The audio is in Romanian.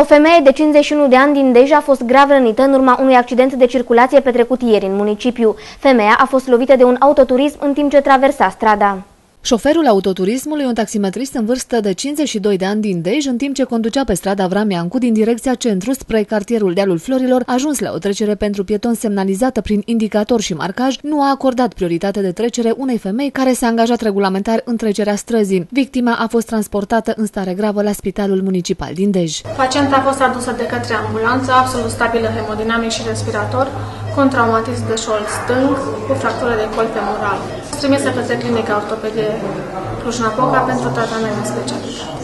O femeie de 51 de ani din Dej a fost grav rănită în urma unui accident de circulație petrecut ieri în municipiu. Femeia a fost lovită de un autoturism în timp ce traversa strada. Șoferul autoturismului, un taximetrist în vârstă de 52 de ani din Dej, în timp ce conducea pe strada Vramiancu din direcția centru spre cartierul Dealul Florilor, ajuns la o trecere pentru pieton semnalizată prin indicator și marcaj, nu a acordat prioritate de trecere unei femei care s-a angajat regulamentar în trecerea străzii. Victima a fost transportată în stare gravă la Spitalul Municipal din Dej. Pacienta a fost adusă de către ambulanță, absolut stabilă hemodinamic și respirator, cu traumatism de șol stâng, cu fractură de col femoral. Trimisă către clinica ortopedie Cluj-Napoca pentru tratament special.